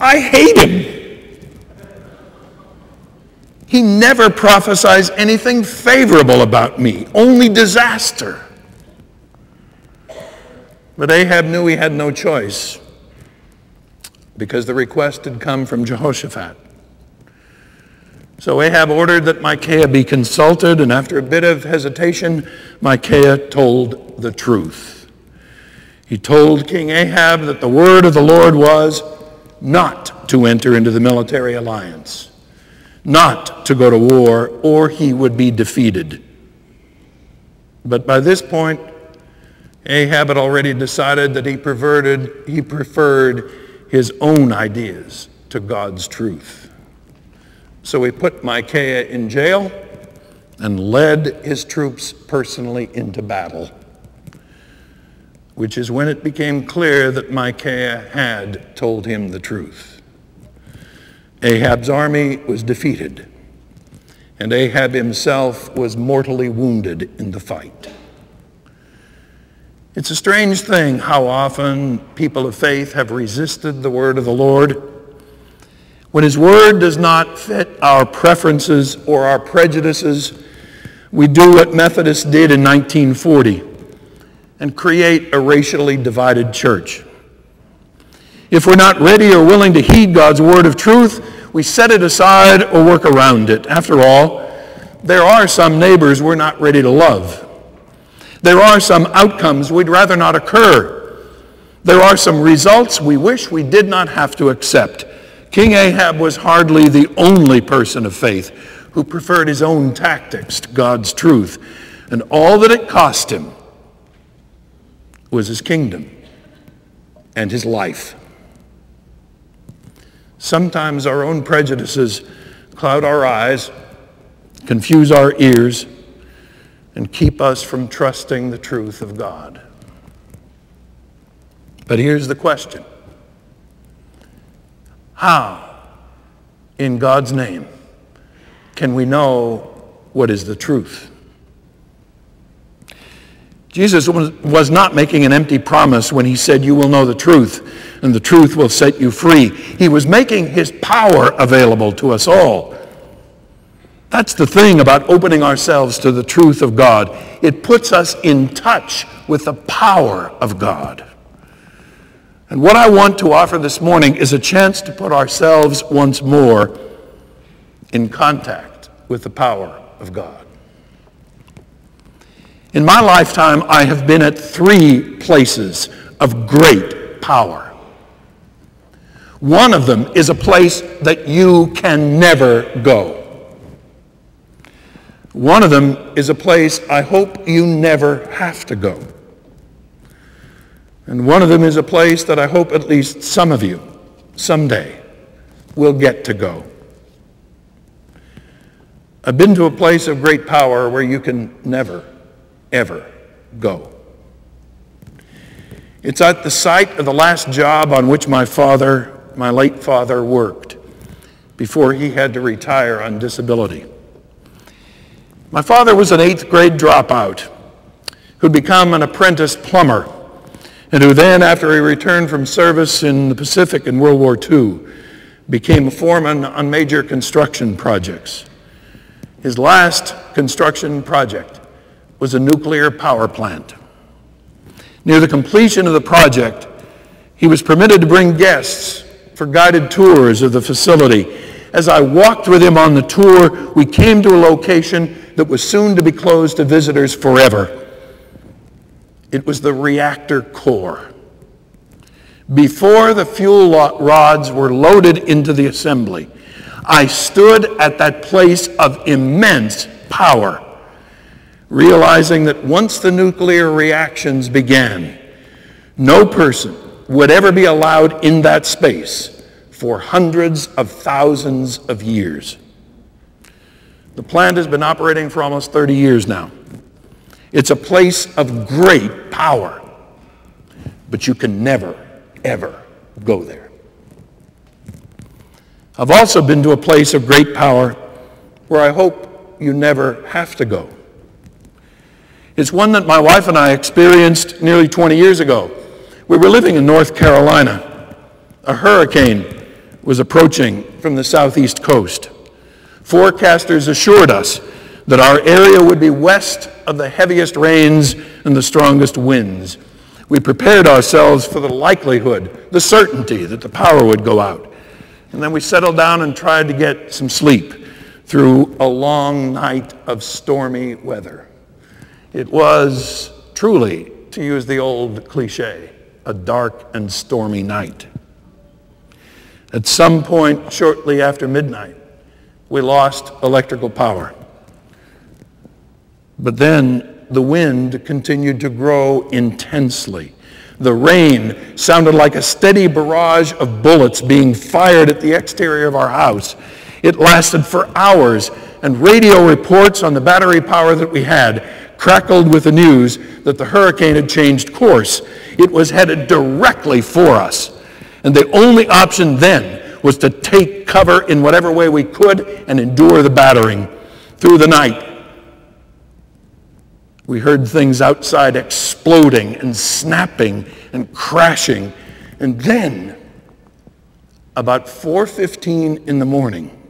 I: I hate him. He never prophesies anything favorable about me, only disaster. But Ahab knew he had no choice because the request had come from Jehoshaphat. So Ahab ordered that Micaiah be consulted, and after a bit of hesitation, Micaiah told the truth. He told King Ahab that the word of the Lord was not to enter into the military alliance, not to go to war, or he would be defeated. But by this point, Ahab had already decided that he perverted, he preferred his own ideas to God's truth. So he put Micaiah in jail and led his troops personally into battle, which is when it became clear that Micaiah had told him the truth. Ahab's army was defeated, and Ahab himself was mortally wounded in the fight. It's a strange thing how often people of faith have resisted the word of the Lord when His Word does not fit our preferences or our prejudices, we do what Methodists did in 1940 and create a racially divided church. If we're not ready or willing to heed God's word of truth, we set it aside or work around it. After all, there are some neighbors we're not ready to love. There are some outcomes we'd rather not occur. There are some results we wish we did not have to accept. King Ahab was hardly the only person of faith who preferred his own tactics to God's truth. And all that it cost him was his kingdom and his life. Sometimes our own prejudices cloud our eyes, confuse our ears, and keep us from trusting the truth of God. But here's the question how, in God's name, can we know what is the truth? Jesus was not making an empty promise when he said, You will know the truth, and the truth will set you free. He was making his power available to us all. That's the thing about opening ourselves to the truth of God. It puts us in touch with the power of God. And what I want to offer this morning is a chance to put ourselves once more in contact with the power of God. In my lifetime, I have been at three places of great power. One of them is a place that you can never go. One of them is a place I hope you never have to go. And one of them is a place that I hope at least some of you someday will get to go. I've been to a place of great power where you can never, ever go. It's at the site of the last job on which my father, my late father, worked before he had to retire on disability. My father was an eighth grade dropout who'd become an apprentice plumber and who then, after he returned from service in the Pacific in World War II, became a foreman on major construction projects. His last construction project was a nuclear power plant. Near the completion of the project, he was permitted to bring guests for guided tours of the facility. As I walked with him on the tour, we came to a location that was soon to be closed to visitors forever. It was the reactor core. Before the fuel rods were loaded into the assembly, I stood at that place of immense power, realizing that once the nuclear reactions began, no person would ever be allowed in that space for hundreds of thousands of years. The plant has been operating for almost 30 years now. It's a place of great power, but you can never, ever go there. I've also been to a place of great power where I hope you never have to go. It's one that my wife and I experienced nearly 20 years ago. We were living in North Carolina. A hurricane was approaching from the southeast coast. Forecasters assured us that our area would be west of the heaviest rains and the strongest winds. We prepared ourselves for the likelihood, the certainty that the power would go out. And then we settled down and tried to get some sleep through a long night of stormy weather. It was truly, to use the old cliche, a dark and stormy night. At some point shortly after midnight, we lost electrical power. But then the wind continued to grow intensely. The rain sounded like a steady barrage of bullets being fired at the exterior of our house. It lasted for hours, and radio reports on the battery power that we had crackled with the news that the hurricane had changed course. It was headed directly for us. And the only option then was to take cover in whatever way we could and endure the battering through the night. We heard things outside exploding and snapping and crashing. And then, about 4.15 in the morning,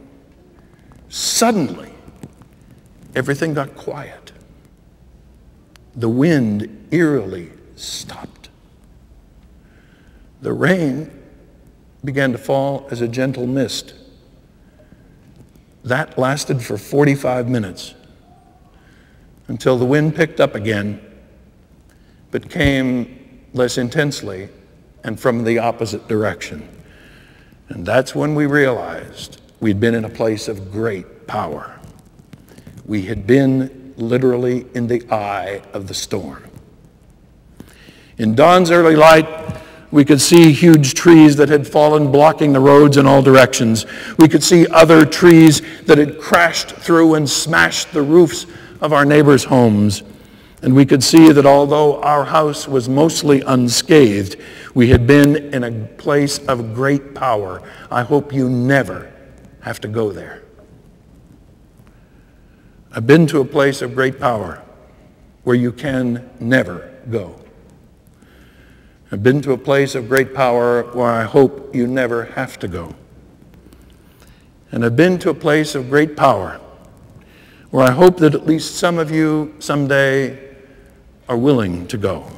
I: suddenly, everything got quiet. The wind eerily stopped. The rain began to fall as a gentle mist. That lasted for 45 minutes until the wind picked up again, but came less intensely and from the opposite direction. And that's when we realized we'd been in a place of great power. We had been literally in the eye of the storm. In dawn's early light, we could see huge trees that had fallen, blocking the roads in all directions. We could see other trees that had crashed through and smashed the roofs of our neighbors' homes. And we could see that although our house was mostly unscathed, we had been in a place of great power. I hope you never have to go there. I've been to a place of great power where you can never go. I've been to a place of great power where I hope you never have to go. And I've been to a place of great power where I hope that at least some of you someday are willing to go.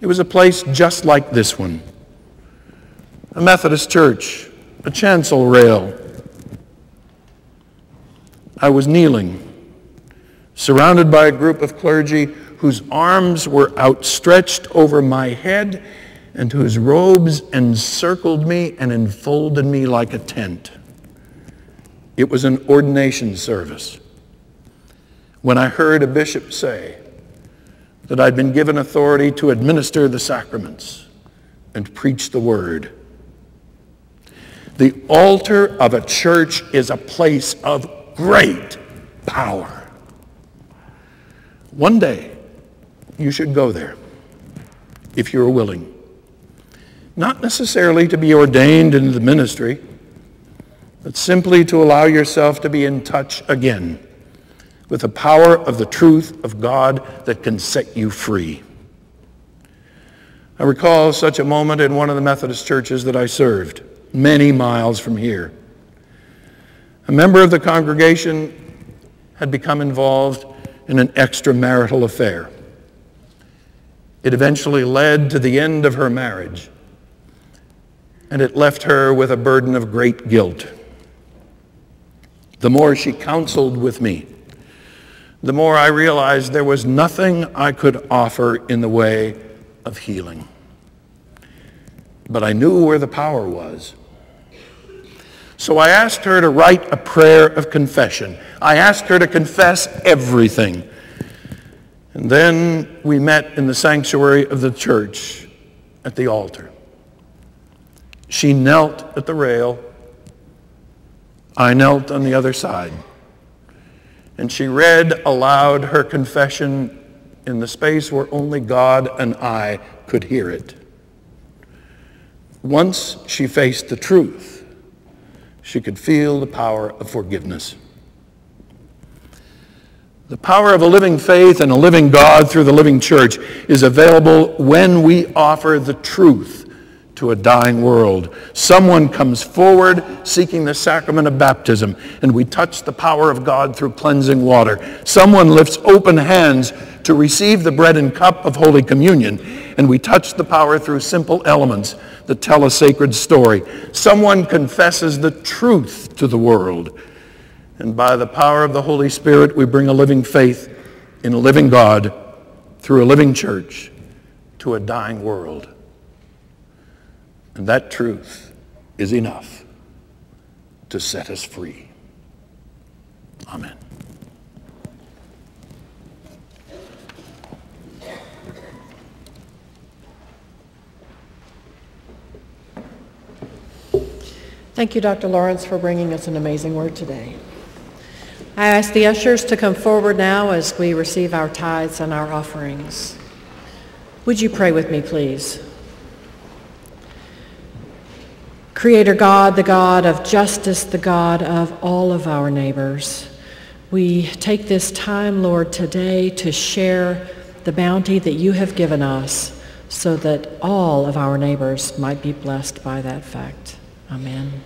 I: It was a place just like this one a Methodist church, a chancel rail. I was kneeling, surrounded by a group of clergy whose arms were outstretched over my head and whose robes encircled me and enfolded me like a tent. It was an ordination service when I heard a bishop say that I'd been given authority to administer the sacraments and preach the word. The altar of a church is a place of great power. One day, you should go there. if you're willing. Not necessarily to be ordained into the ministry, but simply to allow yourself to be in touch again with the power of the truth of God that can set you free. I recall such a moment in one of the Methodist churches that I served, many miles from here. A member of the congregation had become involved in an extramarital affair. It eventually led to the end of her marriage, and it left her with a burden of great guilt. The more she counseled with me, the more I realized there was nothing I could offer in the way of healing. But I knew where the power was. So I asked her to write a prayer of confession. I asked her to confess everything. And then we met in the sanctuary of the church at the altar. She knelt at the rail. I knelt on the other side. And she read aloud her confession in the space where only God and I could hear it. Once she faced the truth, she could feel the power of forgiveness. The power of a living faith and a living God through the living church is available when we offer the truth to a dying world. Someone comes forward seeking the sacrament of baptism, and we touch the power of God through cleansing water. Someone lifts open hands to receive the bread and cup of Holy Communion, and we touch the power through simple elements that tell a sacred story. Someone confesses the truth to the world, and by the power of the Holy Spirit, we bring a living faith in a living God through a living church to a dying world. And that truth is enough to set us free. Amen.
J: Thank you, Dr. Lawrence, for bringing us an amazing word today. I ask the ushers to come forward now as we receive our tithes and our offerings. Would you pray with me, please? Creator God, the God of justice, the God of all of our neighbors, we take this time, Lord, today to share the bounty that you have given us so that all of our neighbors might be blessed by that fact. Amen.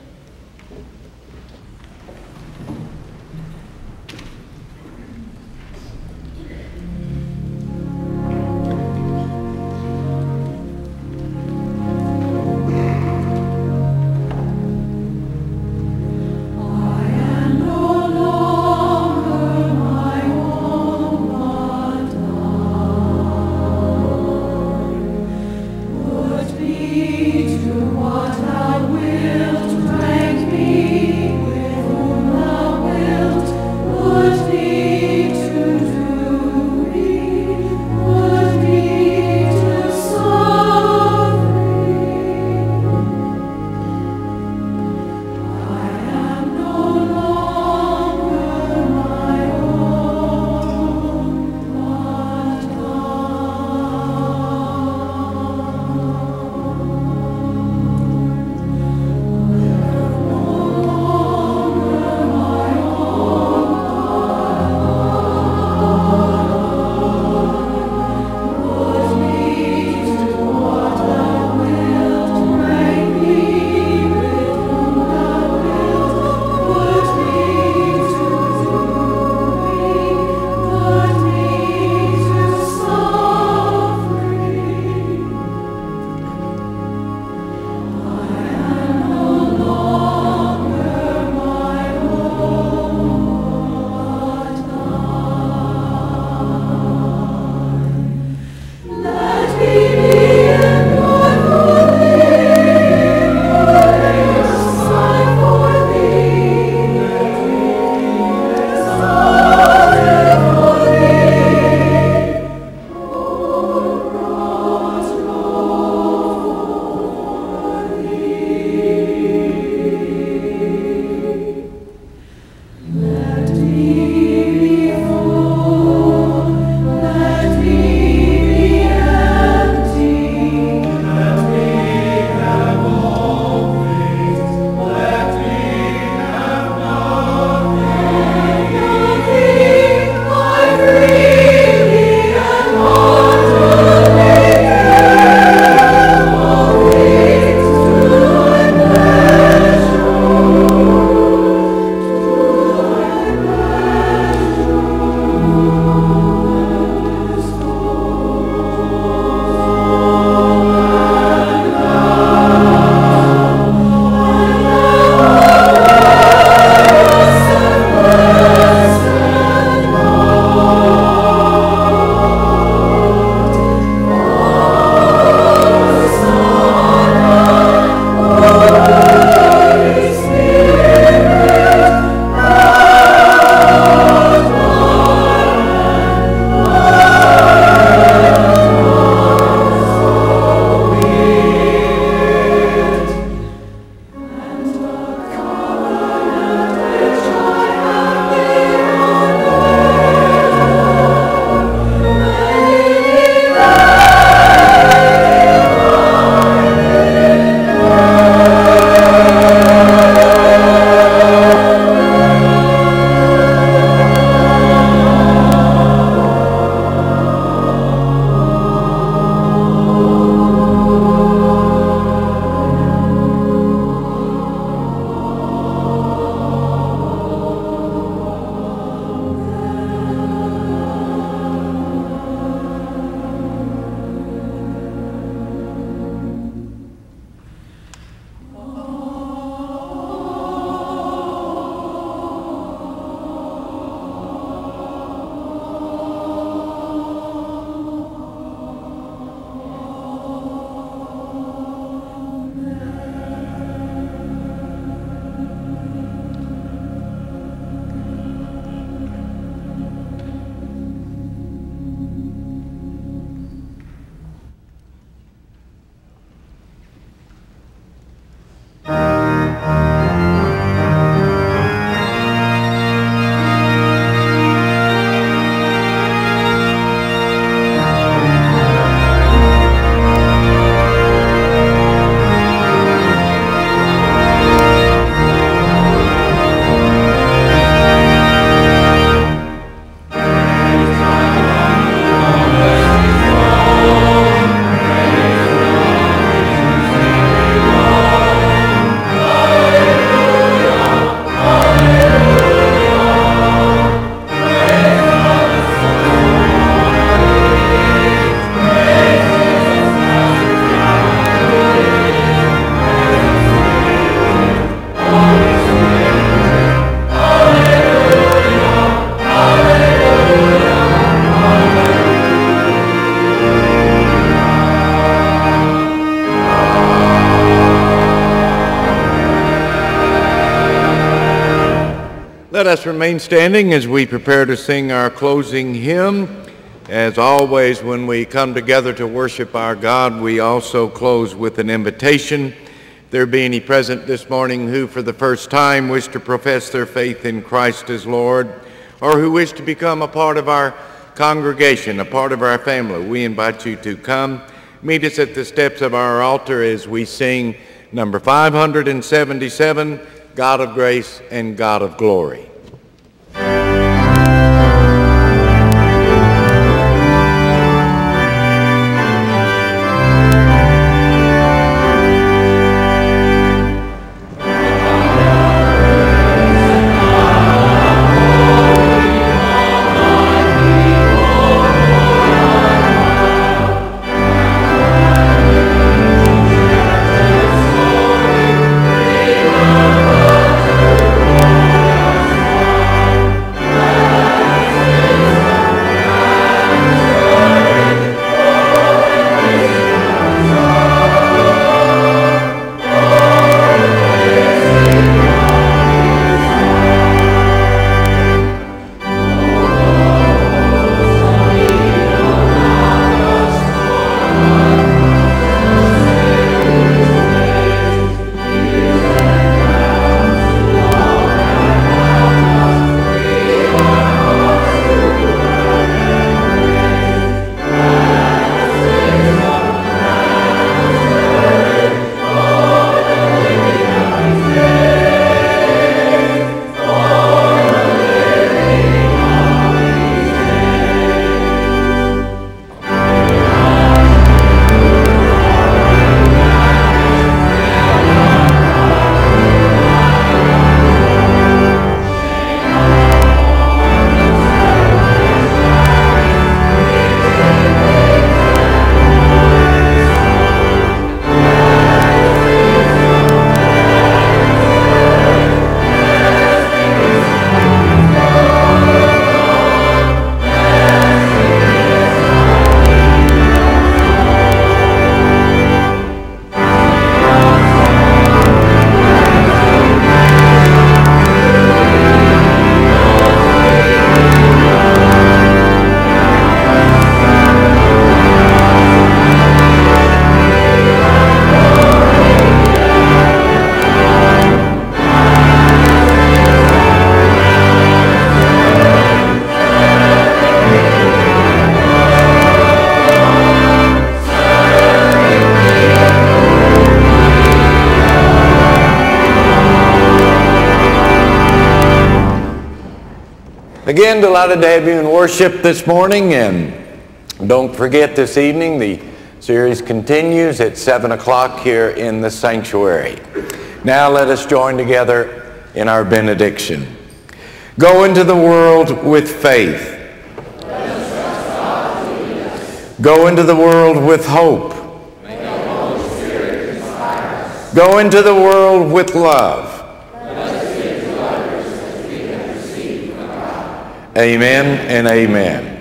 F: Us remain standing as we prepare to sing our closing hymn. As always, when we come together to worship our God, we also close with an invitation. There be any present this morning who for the first time wish to profess their faith in Christ as Lord, or who wish to become a part of our congregation, a part of our family, we invite you to come. Meet us at the steps of our altar as we sing number 577, God of Grace and God of Glory. Again, delighted to have you in worship this morning. And don't forget this evening, the series continues at 7 o'clock here in the sanctuary. Now let us join together in our benediction. Go into the world with faith. Go into the world with hope. Go into the world with love. Amen and amen.